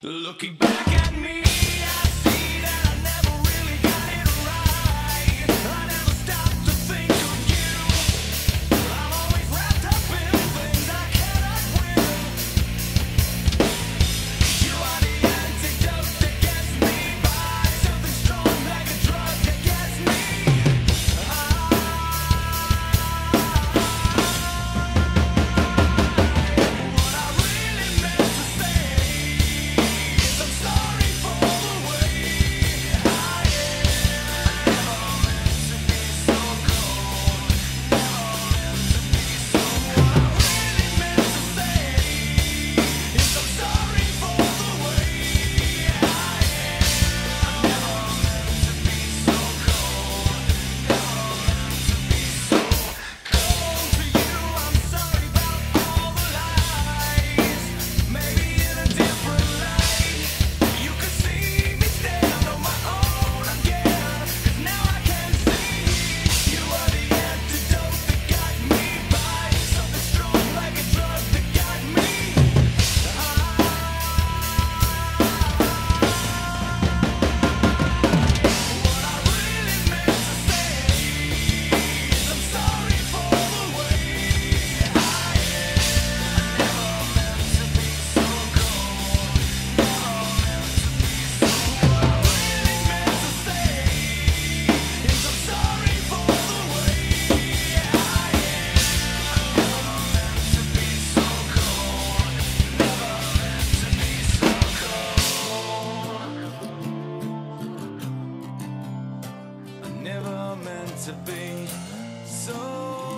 Looking back at me. never meant to be so